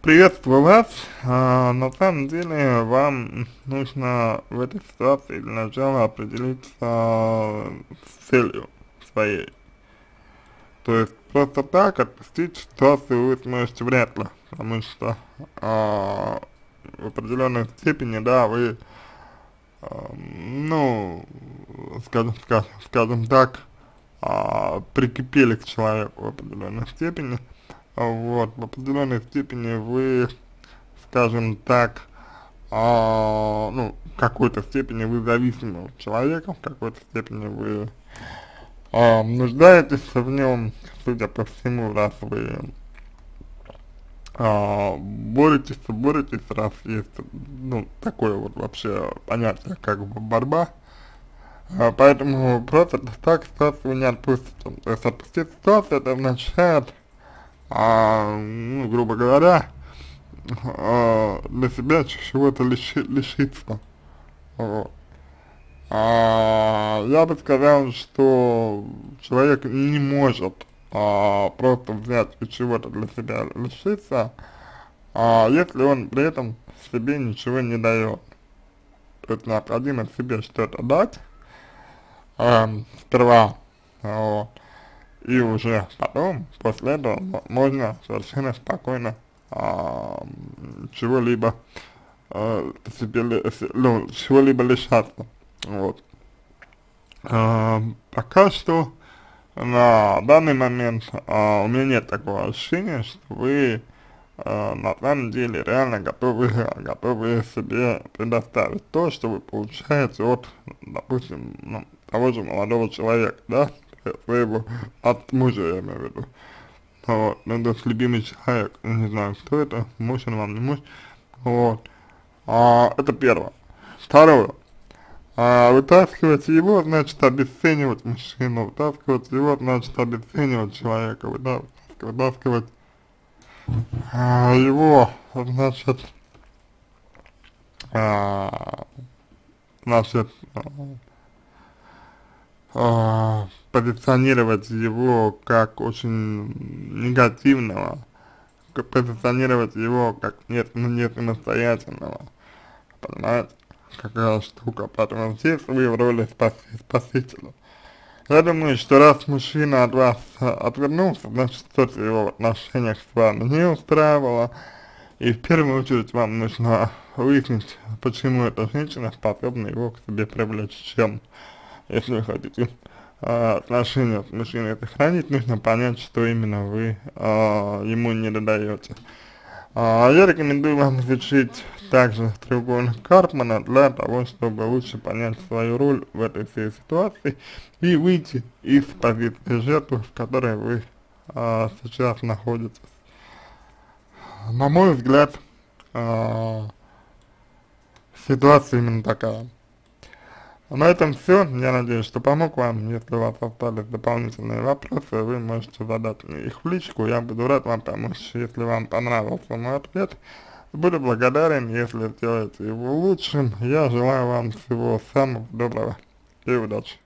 Приветствую вас. А, на самом деле вам нужно в этой ситуации для начала определиться с целью своей. То есть просто так отпустить ситуацию вы сможете вряд ли, потому что а, в определенной степени, да, вы, а, ну, скажем, скажем, скажем так, а, прикипели к человеку в определенной степени, вот, в определенной степени вы, скажем так, а, ну, в какой-то степени вы зависимы от человека, в какой-то степени вы а, нуждаетесь в нем, судя по всему, раз вы а, боретесь, боретесь, раз есть, ну, такое вот вообще понятие, как бы борьба, а, поэтому просто так ситуацию не отпустите. То есть отпустить ситуацию, это означает, а, ну, грубо говоря, а, для себя чего-то лиши, лишиться. Вот. А, я бы сказал, что человек не может а, просто взять и чего-то для себя лишиться, а, если он при этом себе ничего не дает. То есть необходимо себе что-то дать, а, сперва, вот, и уже потом, после этого, можно совершенно спокойно а, чего-либо а, ну, чего-либо лишаться, вот. А, пока что на данный момент а, у меня нет такого ощущения, что вы а, на самом деле реально готовы, готовы себе предоставить то, что вы получаете от, допустим, ну, того же молодого человека, да, своего, от мужа, я имею в виду. Вот, ну, то есть любимый человек, не знаю, кто это, муж он вам, не муж, вот. А, это первое. Второе. А, вытаскивать его, значит, обесценивать мужчину, вытаскивать его, значит, обесценивать человека, вытаскивать а, его, значит, а, значит, а, позиционировать его как очень негативного, позиционировать его как нет, ну, нет самостоятельного, понимаете, какая штука, поэтому здесь вы в роли спаси, спасителя. Я думаю, что раз мужчина от вас отвернулся, значит что-то его в отношениях с вами не устраивало, и в первую очередь вам нужно выяснить, почему эта женщина способна его к себе привлечь, чем? Если вы хотите. э, отношения с мужчиной сохранить, нужно понять, что именно вы э, ему не додаете. Э, я рекомендую вам изучить также треугольник Карпмана для того, чтобы лучше понять свою роль в этой всей ситуации и выйти из позиции жертвы, в которой вы э, сейчас находитесь. На мой взгляд, э, ситуация именно такая. На этом все. Я надеюсь, что помог вам. Если у вас остались дополнительные вопросы, вы можете задать мне их в личку. Я буду рад вам помочь. Если вам понравился мой ответ, буду благодарен, если сделаете его лучшим. Я желаю вам всего самого доброго и удачи.